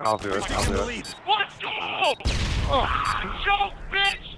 I'll do it. I'll do it. Let's go! Oh, joke, bitch!